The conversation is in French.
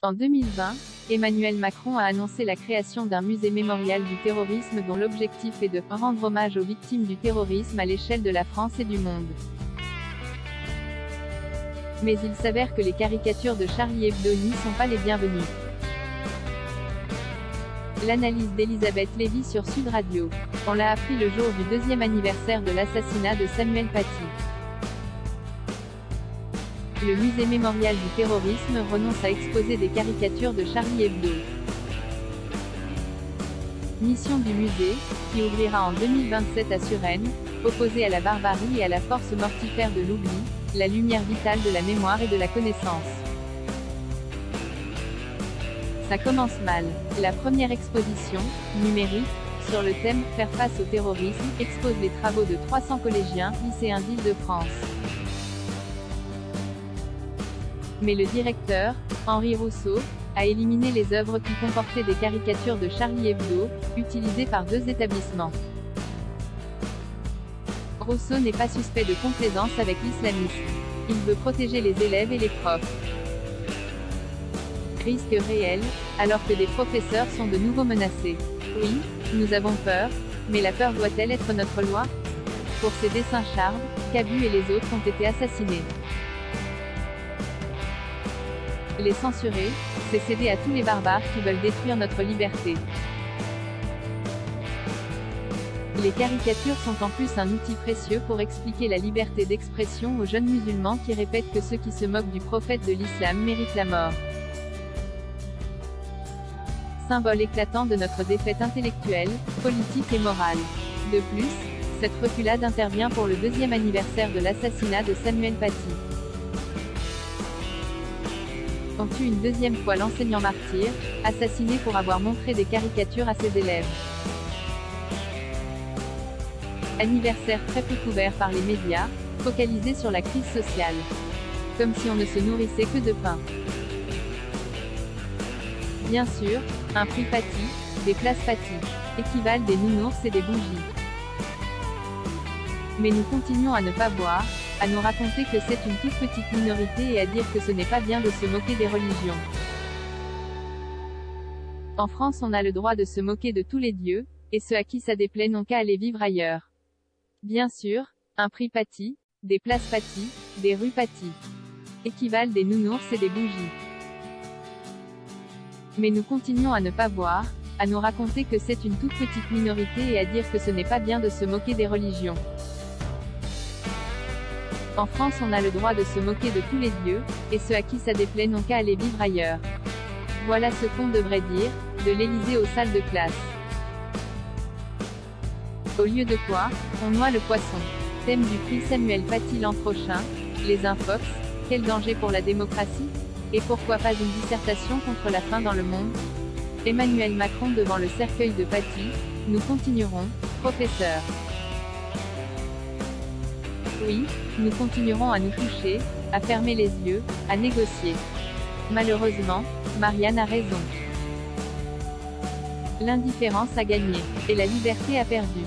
En 2020, Emmanuel Macron a annoncé la création d'un musée mémorial du terrorisme dont l'objectif est de rendre hommage aux victimes du terrorisme à l'échelle de la France et du monde. Mais il s'avère que les caricatures de Charlie Hebdo n'y sont pas les bienvenues. L'analyse d'Elisabeth Lévy sur Sud Radio. On l'a appris le jour du deuxième anniversaire de l'assassinat de Samuel Paty. Le musée mémorial du terrorisme renonce à exposer des caricatures de Charlie Hebdo. Mission du musée, qui ouvrira en 2027 à Suresnes, opposée à la barbarie et à la force mortifère de l'oubli, la lumière vitale de la mémoire et de la connaissance. Ça commence mal. La première exposition, numérique, sur le thème Faire face au terrorisme, expose les travaux de 300 collégiens, lycéens d'Île-de-France. Mais le directeur, Henri Rousseau, a éliminé les œuvres qui comportaient des caricatures de Charlie Hebdo, utilisées par deux établissements. Rousseau n'est pas suspect de complaisance avec l'islamisme. Il veut protéger les élèves et les profs risque réel, alors que des professeurs sont de nouveau menacés. Oui, nous avons peur, mais la peur doit-elle être notre loi? Pour ces dessins charmes, Cabu et les autres ont été assassinés. Les censurer, c'est céder à tous les barbares qui veulent détruire notre liberté. Les caricatures sont en plus un outil précieux pour expliquer la liberté d'expression aux jeunes musulmans qui répètent que ceux qui se moquent du prophète de l'islam méritent la mort symbole éclatant de notre défaite intellectuelle, politique et morale. De plus, cette reculade intervient pour le deuxième anniversaire de l'assassinat de Samuel Paty. On tue une deuxième fois l'enseignant martyr, assassiné pour avoir montré des caricatures à ses élèves. Anniversaire très peu couvert par les médias, focalisé sur la crise sociale. Comme si on ne se nourrissait que de pain. Bien sûr, un prix Paty, des places Paty, équivalent des nounours et des bougies. Mais nous continuons à ne pas boire, à nous raconter que c'est une toute petite minorité et à dire que ce n'est pas bien de se moquer des religions. En France on a le droit de se moquer de tous les dieux, et ceux à qui ça déplaît n'ont qu'à aller vivre ailleurs. Bien sûr, un prix Paty, des places Paty, des rues Paty. Équivalent des nounours et des bougies. Mais nous continuons à ne pas boire, à nous raconter que c'est une toute petite minorité et à dire que ce n'est pas bien de se moquer des religions. En France on a le droit de se moquer de tous les dieux, et ceux à qui ça déplaît n'ont qu'à aller vivre ailleurs. Voilà ce qu'on devrait dire, de l'Élysée aux salles de classe. Au lieu de quoi, on noie le poisson. Thème du prix Samuel Paty l'an prochain, les infox, quel danger pour la démocratie et pourquoi pas une dissertation contre la faim dans le monde Emmanuel Macron devant le cercueil de Paty, nous continuerons, professeur. Oui, nous continuerons à nous toucher, à fermer les yeux, à négocier. Malheureusement, Marianne a raison. L'indifférence a gagné, et la liberté a perdu.